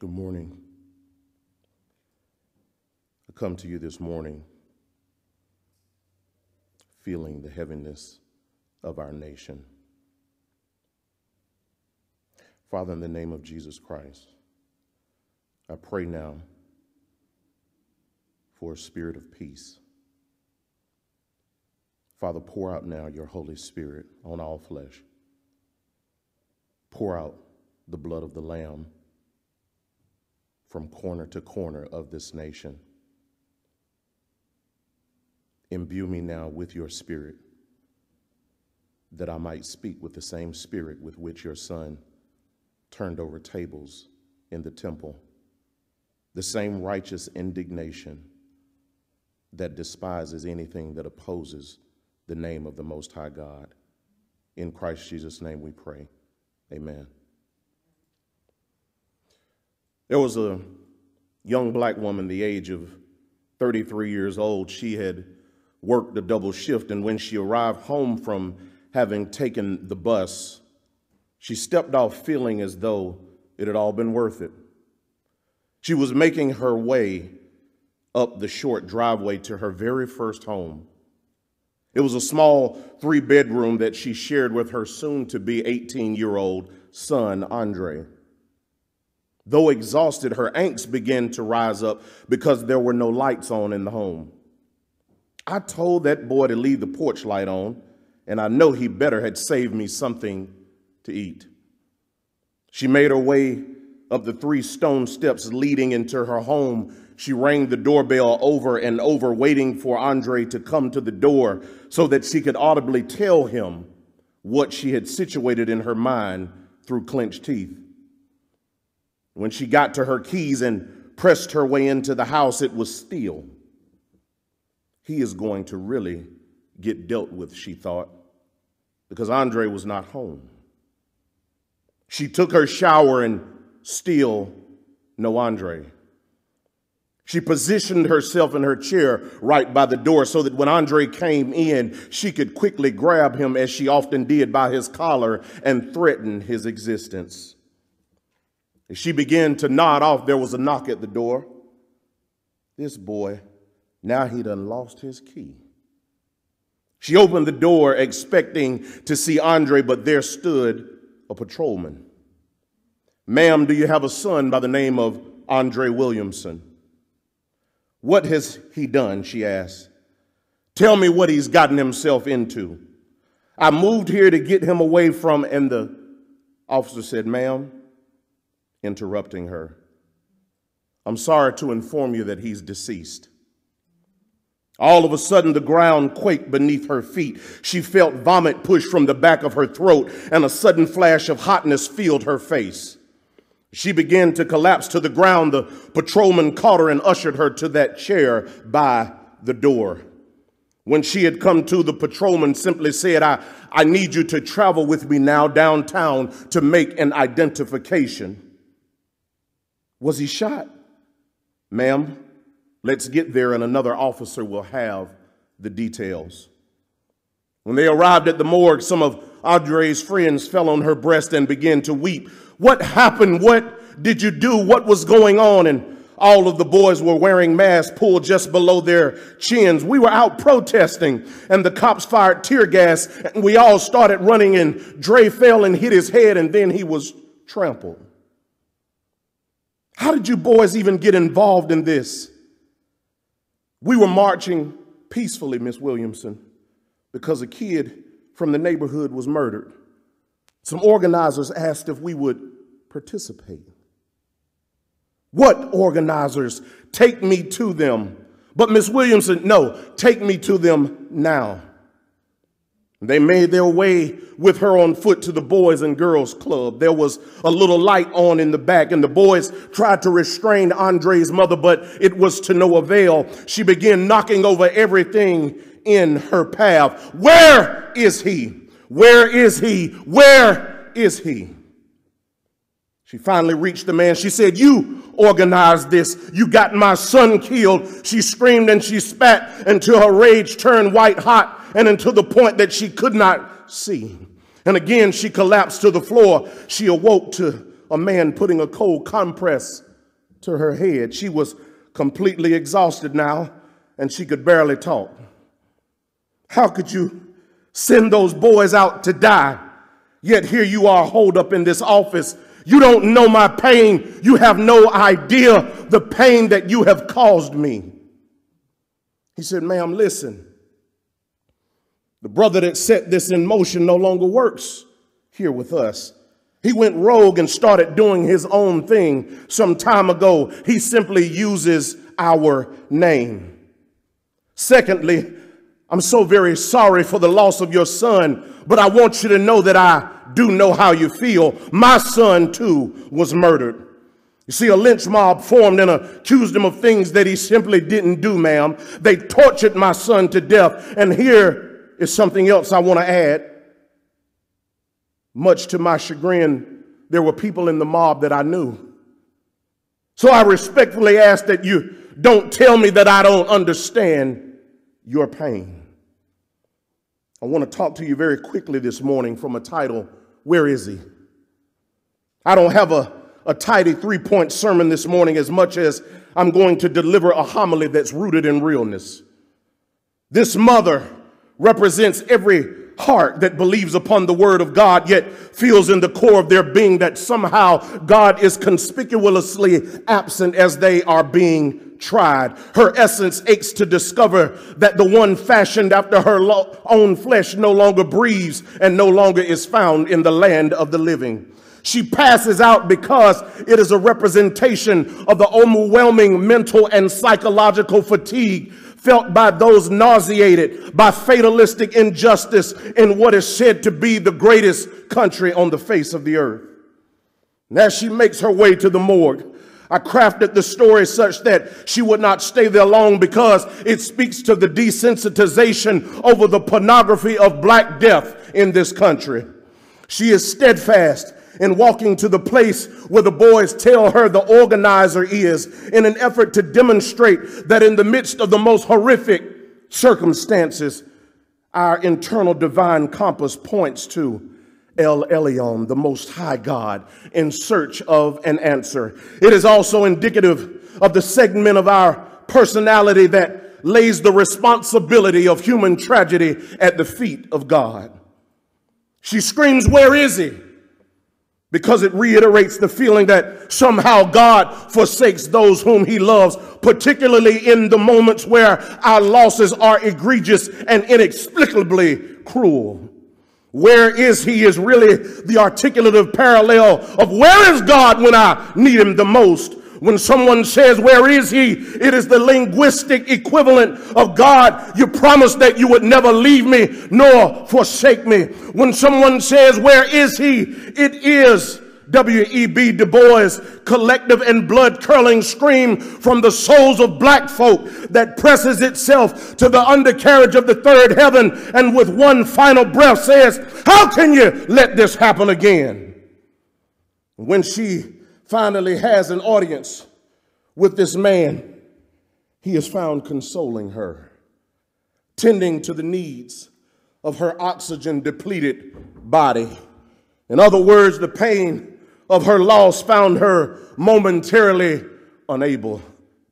Good morning. I come to you this morning feeling the heaviness of our nation. Father, in the name of Jesus Christ, I pray now for a spirit of peace. Father, pour out now your Holy Spirit on all flesh. Pour out the blood of the Lamb from corner to corner of this nation. Imbue me now with your spirit, that I might speak with the same spirit with which your son turned over tables in the temple, the same righteous indignation that despises anything that opposes the name of the Most High God. In Christ Jesus' name we pray. Amen. There was a young black woman, the age of 33 years old. She had worked a double shift, and when she arrived home from having taken the bus, she stepped off feeling as though it had all been worth it. She was making her way up the short driveway to her very first home. It was a small three bedroom that she shared with her soon to be 18 year old son, Andre. Though exhausted, her angst began to rise up because there were no lights on in the home. I told that boy to leave the porch light on, and I know he better had saved me something to eat. She made her way up the three stone steps leading into her home. She rang the doorbell over and over, waiting for Andre to come to the door so that she could audibly tell him what she had situated in her mind through clenched teeth. When she got to her keys and pressed her way into the house, it was still. He is going to really get dealt with, she thought, because Andre was not home. She took her shower and still no Andre. She positioned herself in her chair right by the door so that when Andre came in, she could quickly grab him as she often did by his collar and threaten his existence. As she began to nod off, there was a knock at the door. This boy, now he done lost his key. She opened the door expecting to see Andre, but there stood a patrolman. Ma'am, do you have a son by the name of Andre Williamson? What has he done? She asked. Tell me what he's gotten himself into. I moved here to get him away from, and the officer said, Ma'am, interrupting her. I'm sorry to inform you that he's deceased. All of a sudden, the ground quaked beneath her feet. She felt vomit push from the back of her throat, and a sudden flash of hotness filled her face. She began to collapse to the ground. The patrolman caught her and ushered her to that chair by the door. When she had come to, the patrolman simply said, I, I need you to travel with me now downtown to make an identification. Was he shot? Ma'am, let's get there and another officer will have the details. When they arrived at the morgue, some of Andre's friends fell on her breast and began to weep. What happened? What did you do? What was going on? And all of the boys were wearing masks pulled just below their chins. We were out protesting and the cops fired tear gas and we all started running and Dre fell and hit his head and then he was trampled. How did you boys even get involved in this? We were marching peacefully, Miss Williamson, because a kid from the neighborhood was murdered. Some organizers asked if we would participate. What organizers? Take me to them. But Miss Williamson, no, take me to them now. They made their way with her on foot to the Boys and Girls Club. There was a little light on in the back, and the boys tried to restrain Andre's mother, but it was to no avail. She began knocking over everything in her path. Where is he? Where is he? Where is he? She finally reached the man. She said, You organized this. You got my son killed. She screamed and she spat until her rage turned white hot and until the point that she could not see. And again, she collapsed to the floor. She awoke to a man putting a cold compress to her head. She was completely exhausted now, and she could barely talk. How could you send those boys out to die? Yet here you are, holed up in this office. You don't know my pain. You have no idea the pain that you have caused me. He said, Ma'am, listen. The brother that set this in motion no longer works here with us. He went rogue and started doing his own thing some time ago. He simply uses our name. Secondly, I'm so very sorry for the loss of your son, but I want you to know that I do know how you feel. My son, too, was murdered. You see, a lynch mob formed and accused him of things that he simply didn't do, ma'am. They tortured my son to death. And here is something else I want to add. Much to my chagrin, there were people in the mob that I knew. So I respectfully ask that you don't tell me that I don't understand your pain. I want to talk to you very quickly this morning from a title, Where is He? I don't have a, a tidy three point sermon this morning as much as I'm going to deliver a homily that's rooted in realness. This mother represents every heart that believes upon the word of God, yet feels in the core of their being that somehow God is conspicuously absent as they are being tried. Her essence aches to discover that the one fashioned after her lo- own flesh no longer breathes and no longer is found in the land of the living. She passes out because it is a representation of the overwhelming mental and psychological fatigue felt by those nauseated by fatalistic injustice in what is said to be the greatest country on the face of the earth. And as she makes her way to the morgue, I crafted the story such that she would not stay there long because it speaks to the desensitization over the pornography of black death in this country. She is steadfast in walking to the place where the boys tell her the organizer is in an effort to demonstrate that in the midst of the most horrific circumstances, our internal divine compass points to El Elyon, the Most High God, in search of an answer. It is also indicative of the segment of our personality that lays the responsibility of human tragedy at the feet of God. She screams, Where is he? Because it reiterates the feeling that somehow God forsakes those whom he loves, particularly in the moments where our losses are egregious and inexplicably cruel. Where is he is really the articulative parallel of where is God when I need him the most. When someone says, Where is he? It is the linguistic equivalent of God. You promised that you would never leave me nor forsake me. When someone says, Where is he? It is W.E.B. Du Bois' collective and blood curling scream from the souls of black folk that presses itself to the undercarriage of the third heaven and with one final breath says, How can you let this happen again? When she finally has an audience with this man, he is found consoling her, tending to the needs of her oxygen depleted body. In other words, the pain of her loss found her momentarily unable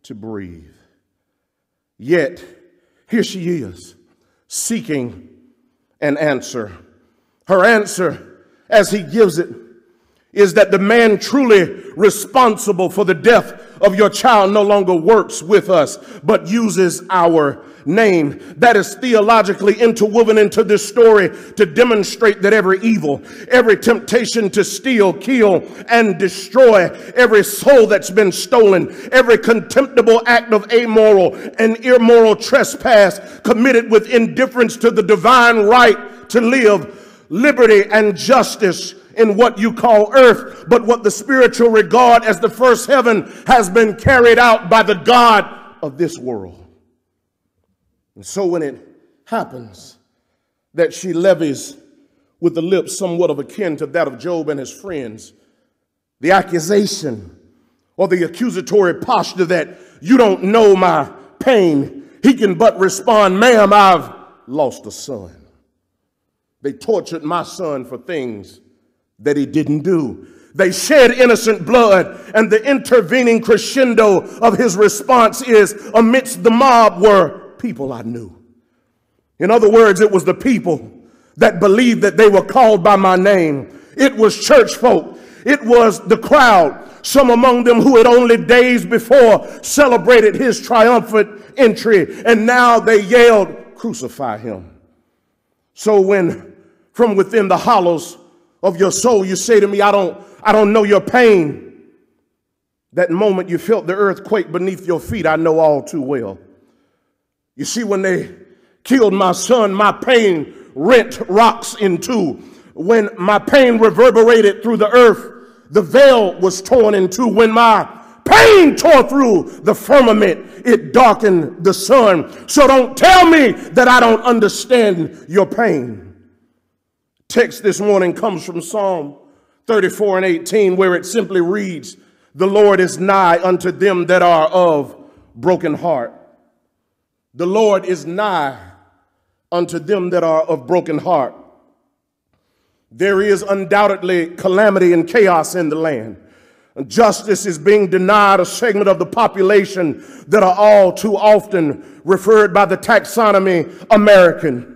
to breathe. Yet, here she is, seeking an answer. Her answer, as he gives it, is that the man truly responsible for the death of your child no longer works with us, but uses our name. That is theologically interwoven into this story to demonstrate that every evil, every temptation to steal, kill, and destroy, every soul that's been stolen, every contemptible act of amoral and immoral trespass committed with indifference to the divine right to live, liberty, and justice in what you call earth, but what the spiritual regard as the first heaven has been carried out by the God of this world. And so when it happens that she levies with the lips somewhat of akin to that of Job and his friends, the accusation or the accusatory posture that you don't know my pain, he can but respond, ma'am, I've lost a son. They tortured my son for things that he didn't do. They shed innocent blood, and the intervening crescendo of his response is amidst the mob were people I knew. In other words, it was the people that believed that they were called by my name. It was church folk. It was the crowd, some among them who had only days before celebrated his triumphant entry, and now they yelled, Crucify him. So when from within the hollows of your soul you say to me, I don't I don't know your pain. That moment you felt the earthquake beneath your feet, I know all too well. You see, when they killed my son, my pain rent rocks in two. When my pain reverberated through the earth, the veil was torn in two. When my pain tore through the firmament, it darkened the sun. So don't tell me that I don't understand your pain. Text this morning comes from Psalm 34 and 18, where it simply reads, The Lord is nigh unto them that are of broken heart. The Lord is nigh unto them that are of broken heart. There is undoubtedly calamity and chaos in the land. Justice is being denied a segment of the population that are all too often referred by the taxonomy American.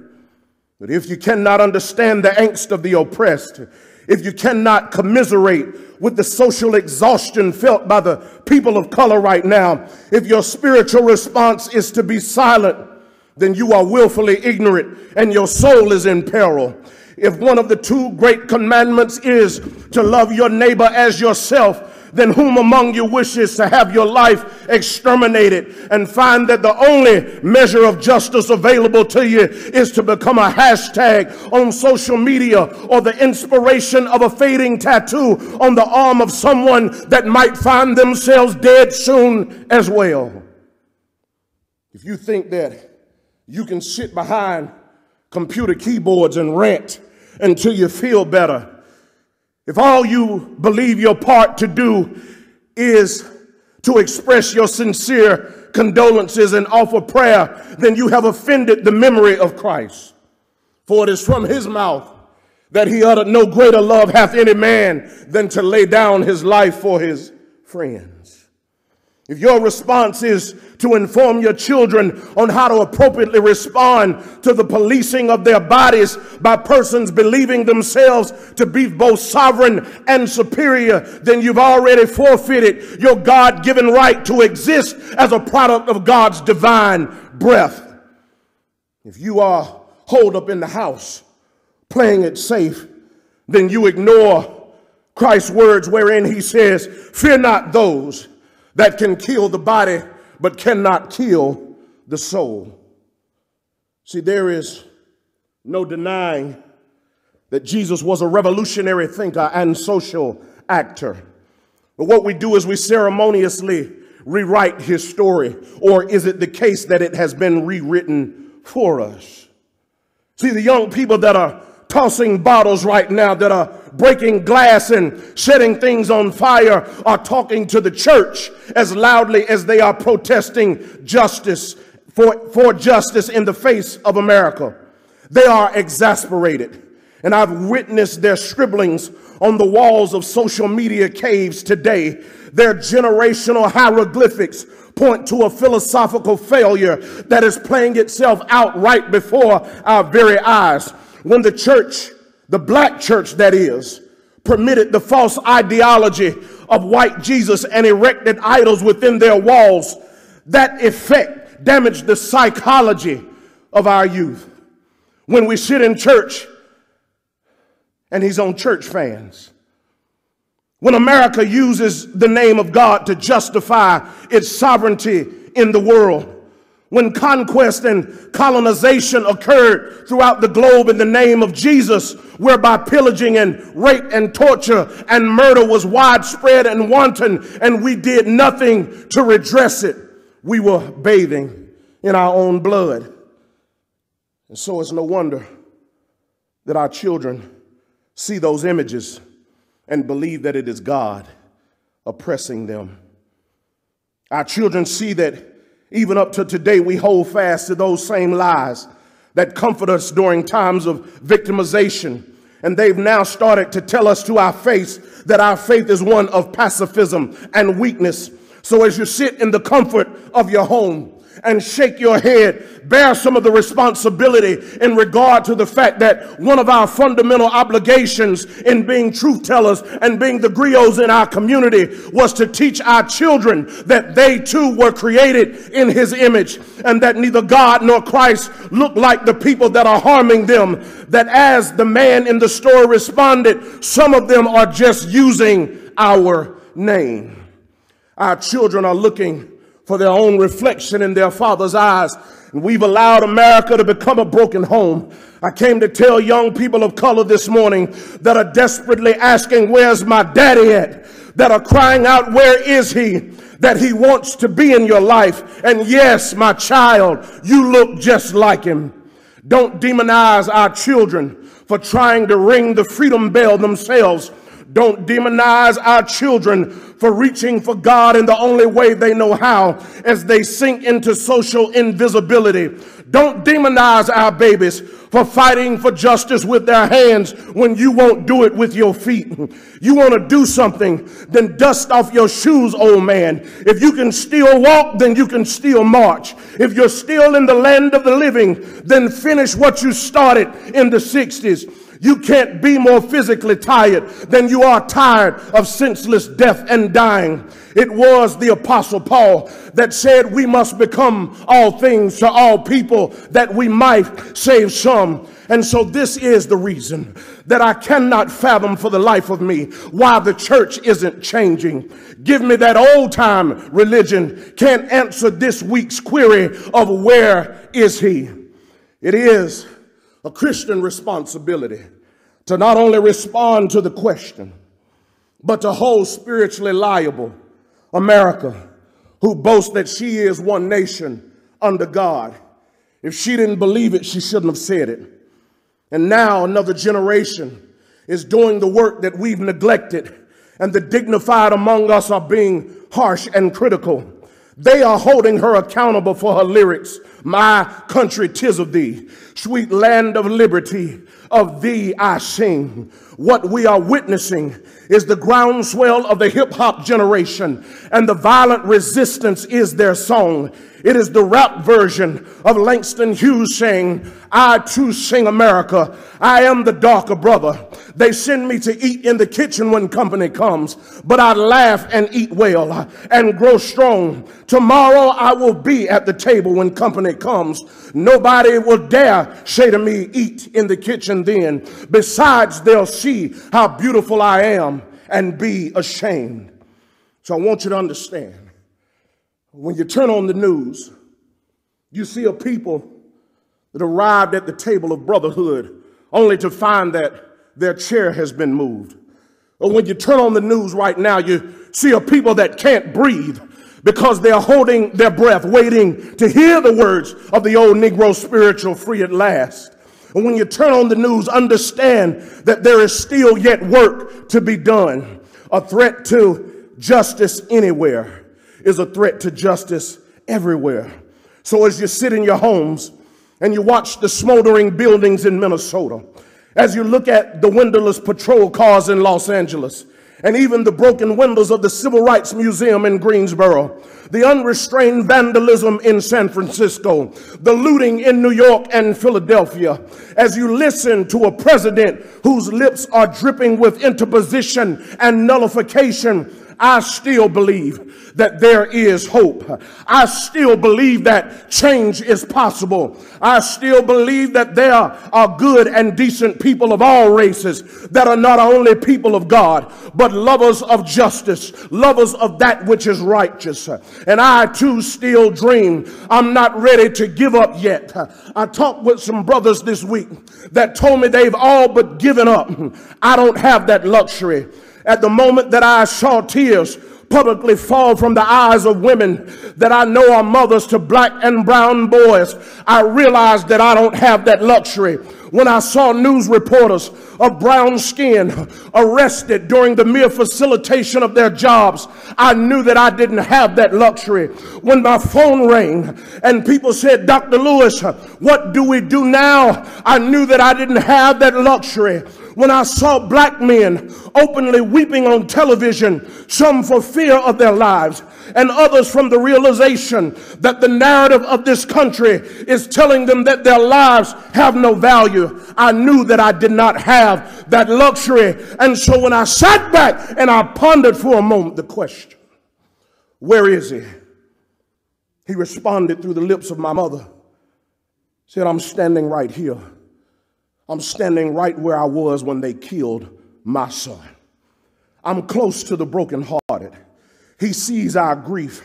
But if you cannot understand the angst of the oppressed, if you cannot commiserate with the social exhaustion felt by the people of color right now, if your spiritual response is to be silent, then you are willfully ignorant and your soul is in peril. If one of the two great commandments is to love your neighbor as yourself, then whom among you wishes to have your life exterminated and find that the only measure of justice available to you is to become a hashtag on social media or the inspiration of a fading tattoo on the arm of someone that might find themselves dead soon as well. If you think that you can sit behind computer keyboards and rant until you feel better, if all you believe your part to do is to express your sincere condolences and offer prayer, then you have offended the memory of Christ. For it is from his mouth that he uttered, No greater love hath any man than to lay down his life for his friends. If your response is to inform your children on how to appropriately respond to the policing of their bodies by persons believing themselves to be both sovereign and superior, then you've already forfeited your God given right to exist as a product of God's divine breath. If you are holed up in the house playing it safe, then you ignore Christ's words wherein he says, Fear not those that can kill the body but cannot kill the soul. See, there is no denying that Jesus was a revolutionary thinker and social actor. But what we do is we ceremoniously rewrite his story, or is it the case that it has been rewritten for us? See, the young people that are tossing bottles right now, that are breaking glass and setting things on fire, are talking to the church as loudly as they are protesting justice for, for justice in the face of America. They are exasperated. And I've witnessed their scribblings on the walls of social media caves today. Their generational hieroglyphics point to a philosophical failure that is playing itself out right before our very eyes when the church, the black church that is, permitted the false ideology of white Jesus and erected idols within their walls, that effect damaged the psychology of our youth. When we sit in church and he's on church fans. When America uses the name of God to justify its sovereignty in the world, when conquest and colonization occurred throughout the globe in the name of Jesus, whereby pillaging and rape and torture and murder was widespread and wanton, and we did nothing to redress it, we were bathing in our own blood. And so it's no wonder that our children see those images and believe that it is God oppressing them. Our children see that even up to today, we hold fast to those same lies that comfort us during times of victimization And they've now started to tell us to our face that our faith is one of pacifism and weakness. So as you sit in the comfort of your home, and shake your head, bear some of the responsibility in regard to the fact that one of our fundamental obligations in being truth tellers and being the griots in our community was to teach our children that they too were created in his image and that neither God nor Christ look like the people that are harming them. That as the man in the story responded, some of them are just using our name. Our children are looking for their own reflection in their father's eyes. And we've allowed America to become a broken home. I came to tell young people of color this morning that are desperately asking, Where's my daddy at? That are crying out, Where is he? That he wants to be in your life. And yes, my child, you look just like him. Don't demonize our children for trying to ring the freedom bell themselves don't demonize our children for reaching for God in the only way they know how as they sink into social invisibility. Don't demonize our babies for fighting for justice with their hands when you won't do it with your feet. You want to do something, then dust off your shoes, old man. If you can still walk, then you can still march. If you're still in the land of the living, then finish what you started in the 60s. You can't be more physically tired than you are tired of senseless death and dying. It was the apostle Paul that said we must become all things to all people that we might save some. And so this is the reason that I cannot fathom for the life of me why the church isn't changing. Give me that old time religion can't answer this week's query of where is he? It is a Christian responsibility to not only respond to the question, but to hold spiritually liable America, who boasts that she is one nation under God. If she didn't believe it, she shouldn't have said it. And now another generation is doing the work that we've neglected, and the dignified among us are being harsh and critical. They are holding her accountable for her lyrics. My country, tis of thee, sweet land of liberty, of thee I sing. What we are witnessing is the groundswell of the hip hop generation, and the violent resistance is their song. It is the rap version of Langston Hughes saying, I too sing America. I am the darker brother. They send me to eat in the kitchen when company comes, but I laugh and eat well and grow strong. Tomorrow I will be at the table when company comes. Nobody will dare say to me, eat in the kitchen then. Besides, they'll see how beautiful I am and be ashamed. So I want you to understand when you turn on the news, you see a people that arrived at the table of brotherhood only to find that their chair has been moved. Or when you turn on the news right now, you see a people that can't breathe because they're holding their breath, waiting to hear the words of the old Negro spiritual free at last. And when you turn on the news, understand that there is still yet work to be done. A threat to justice anywhere is a threat to justice everywhere. So as you sit in your homes and you watch the smoldering buildings in Minnesota, as you look at the windowless patrol cars in Los Angeles, and even the broken windows of the Civil Rights Museum in Greensboro, the unrestrained vandalism in San Francisco, the looting in New York and Philadelphia, as you listen to a president whose lips are dripping with interposition and nullification I still believe that there is hope. I still believe that change is possible. I still believe that there are good and decent people of all races that are not only people of God, but lovers of justice, lovers of that which is righteous. And I too still dream. I'm not ready to give up yet. I talked with some brothers this week that told me they've all but given up. I don't have that luxury. At the moment that I saw tears publicly fall from the eyes of women that I know are mothers to black and brown boys, I realized that I don't have that luxury. When I saw news reporters of brown skin arrested during the mere facilitation of their jobs, I knew that I didn't have that luxury. When my phone rang and people said, Dr. Lewis, what do we do now? I knew that I didn't have that luxury when I saw black men openly weeping on television, some for fear of their lives, and others from the realization that the narrative of this country is telling them that their lives have no value, I knew that I did not have that luxury. And so when I sat back and I pondered for a moment the question, where is he? He responded through the lips of my mother. Said, I'm standing right here. I'm standing right where I was when they killed my son. I'm close to the brokenhearted. He sees our grief.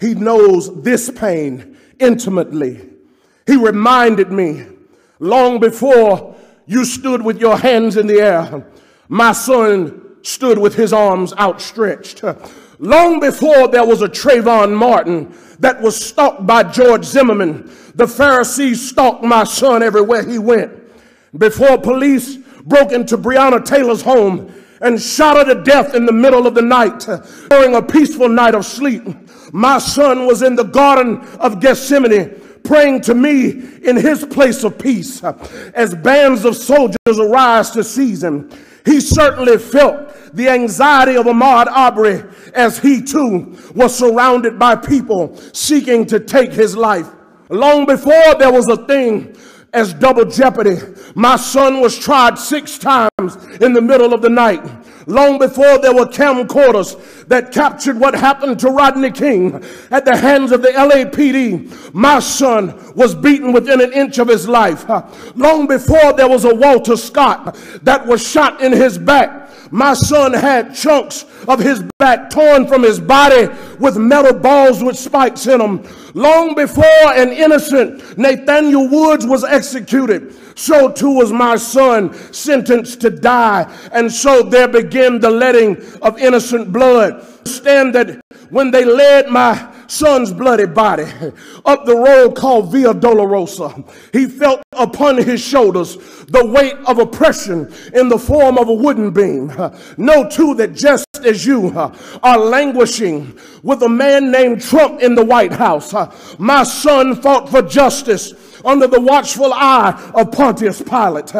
He knows this pain intimately. He reminded me long before you stood with your hands in the air, my son stood with his arms outstretched. Long before there was a Trayvon Martin that was stalked by George Zimmerman, the Pharisees stalked my son everywhere he went. Before police broke into Breonna Taylor's home and shot her to death in the middle of the night during a peaceful night of sleep, my son was in the Garden of Gethsemane praying to me in his place of peace as bands of soldiers arise to seize him. He certainly felt the anxiety of Ahmaud Arbery as he too was surrounded by people seeking to take his life. Long before there was a thing as double jeopardy, my son was tried six times in the middle of the night. Long before there were camcorders that captured what happened to Rodney King at the hands of the LAPD, my son was beaten within an inch of his life. Long before there was a Walter Scott that was shot in his back, my son had chunks of his back torn from his body with metal balls with spikes in them. Long before an innocent Nathaniel Woods was executed, so too was my son sentenced to die. And so there began the letting of innocent blood. Stand that when they led my son's bloody body up the road called Via Dolorosa. He felt upon his shoulders the weight of oppression in the form of a wooden beam. Know too that just as you are languishing with a man named Trump in the White House, my son fought for justice under the watchful eye of Pontius Pilate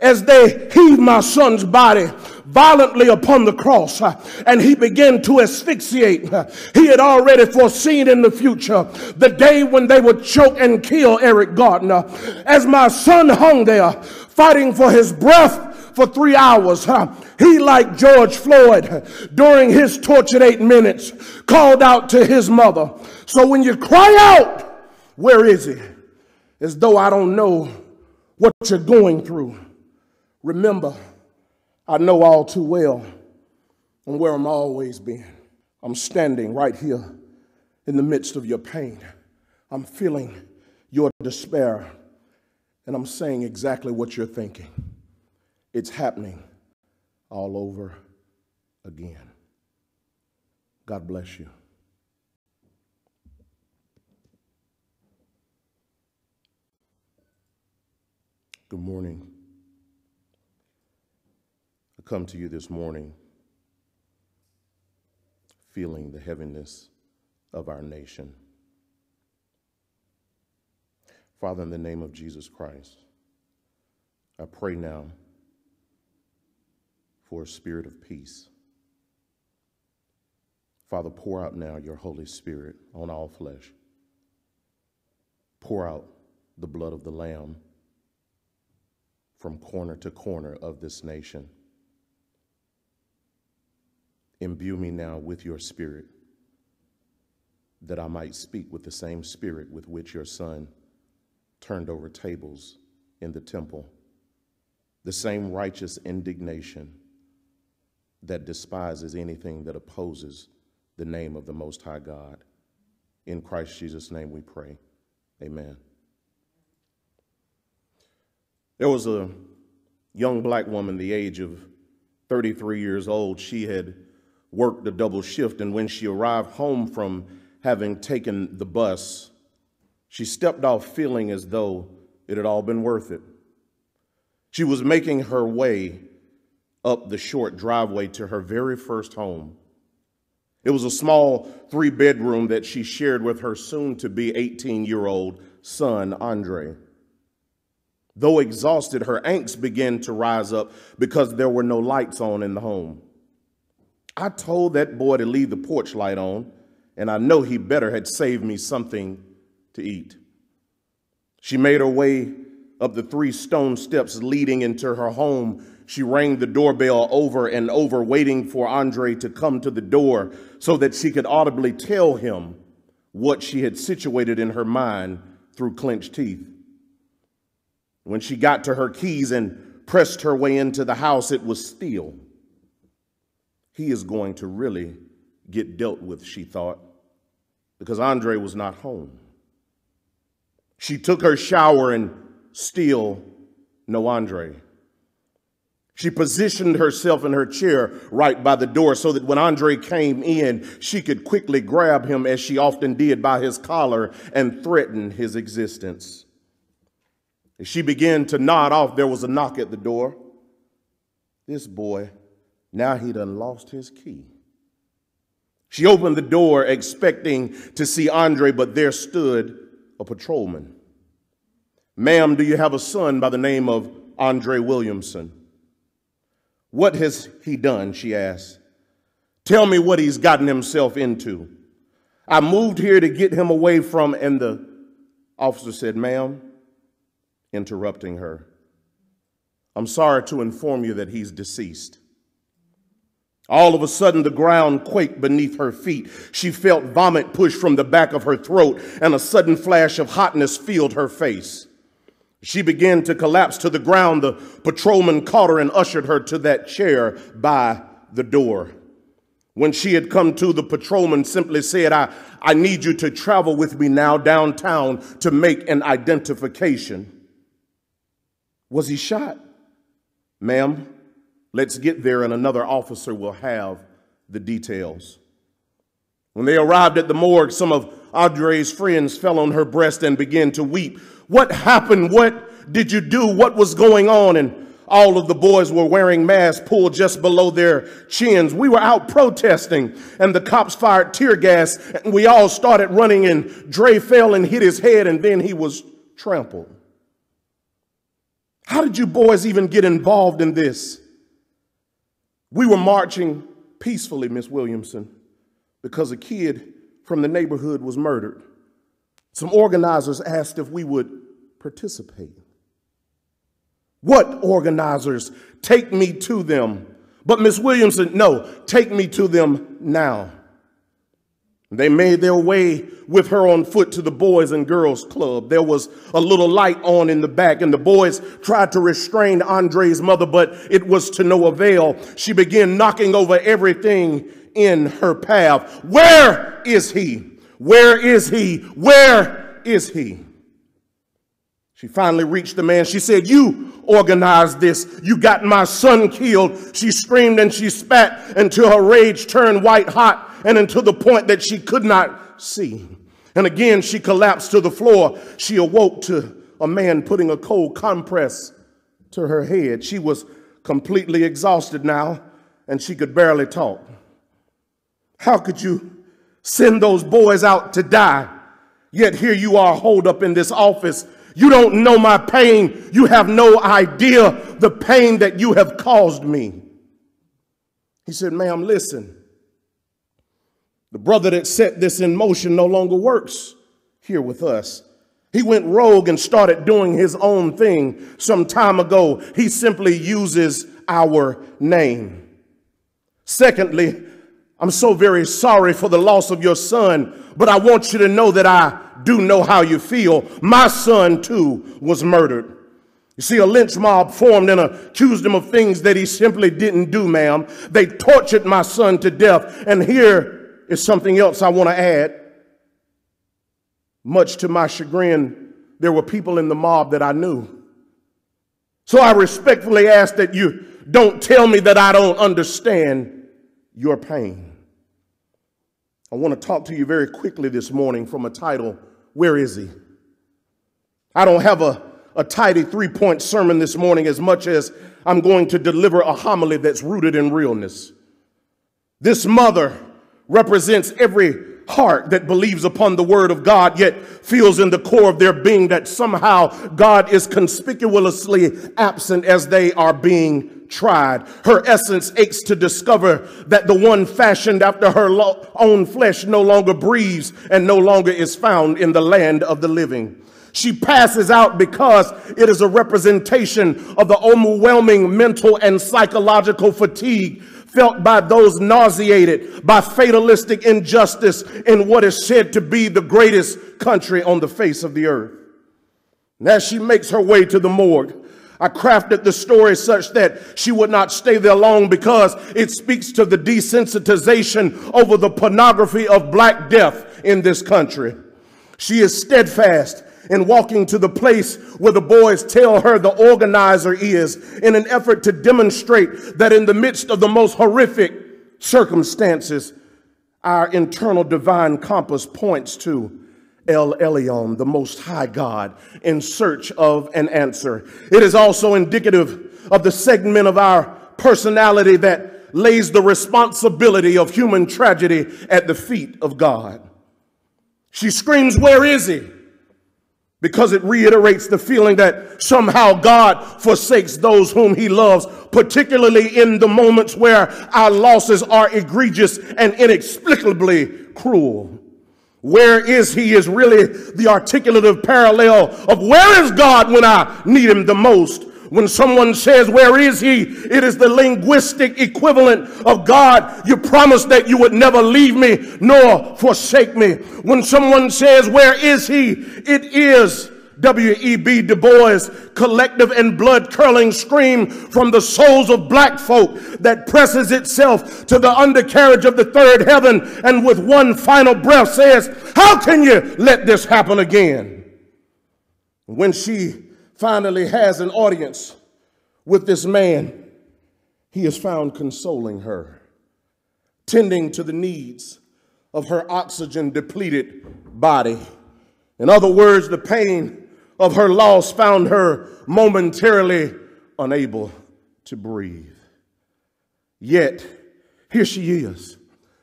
as they heaved my son's body violently upon the cross uh, and he began to asphyxiate. Uh, he had already foreseen in the future the day when they would choke and kill Eric Gardner. As my son hung there fighting for his breath for three hours, he, like George Floyd, during his tortured eight minutes, called out to his mother. So when you cry out, where is he? As though I don't know what you're going through. Remember, I know all too well and where I'm always been. I'm standing right here in the midst of your pain. I'm feeling your despair, and I'm saying exactly what you're thinking. It's happening all over again. God bless you. Good morning come to you this morning feeling the heaviness of our nation. Father, in the name of Jesus Christ, I pray now for a spirit of peace. Father, pour out now your Holy Spirit on all flesh. Pour out the blood of the Lamb from corner to corner of this nation. Imbue me now with your spirit, that I might speak with the same spirit with which your son turned over tables in the temple, the same righteous indignation that despises anything that opposes the name of the Most High God. In Christ Jesus' name we pray. Amen. There was a young black woman, the age of 33 years old. She had worked a double shift, and when she arrived home from having taken the bus, she stepped off feeling as though it had all been worth it. She was making her way up the short driveway to her very first home. It was a small three bedroom that she shared with her soon to be 18 year old son, Andre. Though exhausted, her angst began to rise up because there were no lights on in the home. I told that boy to leave the porch light on, and I know he better had saved me something to eat. She made her way up the three stone steps leading into her home. She rang the doorbell over and over, waiting for Andre to come to the door so that she could audibly tell him what she had situated in her mind through clenched teeth. When she got to her keys and pressed her way into the house, it was still. He is going to really get dealt with, she thought, because Andre was not home. She took her shower and still no Andre. She positioned herself in her chair right by the door so that when Andre came in, she could quickly grab him as she often did by his collar and threaten his existence. As she began to nod off, there was a knock at the door. This boy, now he done lost his key. She opened the door expecting to see Andre, but there stood a patrolman. Ma'am, do you have a son by the name of Andre Williamson? What has he done? She asked. Tell me what he's gotten himself into. I moved here to get him away from, and the officer said, Ma'am, interrupting her, I'm sorry to inform you that he's deceased. All of a sudden, the ground quaked beneath her feet. She felt vomit push from the back of her throat, and a sudden flash of hotness filled her face. She began to collapse to the ground. The patrolman caught her and ushered her to that chair by the door. When she had come to, the patrolman simply said, I, I need you to travel with me now downtown to make an identification. Was he shot? Ma'am, let's get there and another officer will have the details. When they arrived at the morgue, some of Andre's friends fell on her breast and began to weep. What happened? What did you do? What was going on? And all of the boys were wearing masks pulled just below their chins. We were out protesting and the cops fired tear gas and we all started running and Dre fell and hit his head and then he was trampled. How did you boys even get involved in this? We were marching peacefully, Miss Williamson, because a kid from the neighborhood was murdered. Some organizers asked if we would participate. What organizers? Take me to them. But Miss Williamson, no, take me to them now. They made their way with her on foot to the Boys and Girls Club. There was a little light on in the back, and the boys tried to restrain Andre's mother, but it was to no avail. She began knocking over everything in her path. Where is he? Where is he? Where is he? She finally reached the man. She said, You organized this. You got my son killed. She screamed and she spat until her rage turned white hot and until the point that she could not see. And again, she collapsed to the floor. She awoke to a man putting a cold compress to her head. She was completely exhausted now and she could barely talk. How could you send those boys out to die. Yet here you are holed up in this office. You don't know my pain. You have no idea the pain that you have caused me. He said, Ma'am, listen. The brother that set this in motion no longer works here with us. He went rogue and started doing his own thing some time ago. He simply uses our name. Secondly, I'm so very sorry for the loss of your son, but I want you to know that I do know how you feel. My son, too, was murdered. You see, a lynch mob formed and accused him of things that he simply didn't do, ma'am. They tortured my son to death. And here is something else I want to add. Much to my chagrin, there were people in the mob that I knew. So I respectfully ask that you don't tell me that I don't understand your pain. I want to talk to you very quickly this morning from a title, Where is He? I don't have a, a tidy three point sermon this morning as much as I'm going to deliver a homily that's rooted in realness. This mother represents every heart that believes upon the word of God, yet feels in the core of their being that somehow God is conspicuously absent as they are being tried. Her essence aches to discover that the one fashioned after her lo- own flesh no longer breathes and no longer is found in the land of the living. She passes out because it is a representation of the overwhelming mental and psychological fatigue felt by those nauseated by fatalistic injustice in what is said to be the greatest country on the face of the earth. And as she makes her way to the morgue, I crafted the story such that she would not stay there long because it speaks to the desensitization over the pornography of black death in this country. She is steadfast in walking to the place where the boys tell her the organizer is in an effort to demonstrate that in the midst of the most horrific circumstances, our internal divine compass points to El Elyon, the Most High God, in search of an answer. It is also indicative of the segment of our personality that lays the responsibility of human tragedy at the feet of God. She screams, Where is he? Because it reiterates the feeling that somehow God forsakes those whom he loves, particularly in the moments where our losses are egregious and inexplicably cruel. Where is he is really the articulative parallel of where is God when I need him the most. When someone says, Where is he? It is the linguistic equivalent of God. You promised that you would never leave me nor forsake me. When someone says, Where is he? It is W.E.B. Du Bois' collective and blood curling scream from the souls of black folk that presses itself to the undercarriage of the third heaven and with one final breath says, How can you let this happen again? When she finally has an audience with this man, he is found consoling her, tending to the needs of her oxygen depleted body. In other words, the pain of her loss found her momentarily unable to breathe. Yet, here she is,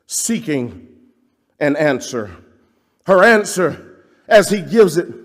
seeking an answer. Her answer, as he gives it,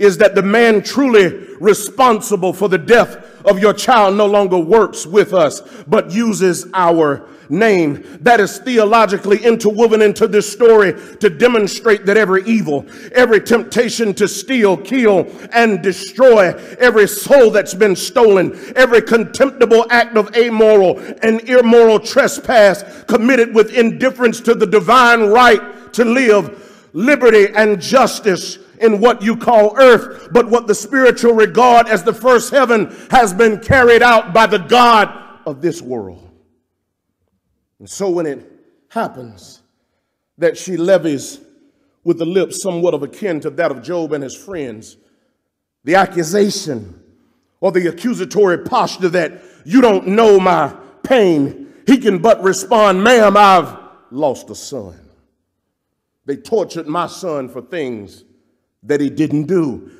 is that the man truly responsible for the death of your child no longer works with us, but uses our name. That is theologically interwoven into this story to demonstrate that every evil, every temptation to steal, kill, and destroy, every soul that's been stolen, every contemptible act of amoral and immoral trespass committed with indifference to the divine right to live, liberty, and justice in what you call earth, but what the spiritual regard as the first heaven has been carried out by the God of this world. And so when it happens that she levies with the lips somewhat of akin to that of Job and his friends, the accusation or the accusatory posture that you don't know my pain, he can but respond, ma'am, I've lost a son. They tortured my son for things that he didn't do.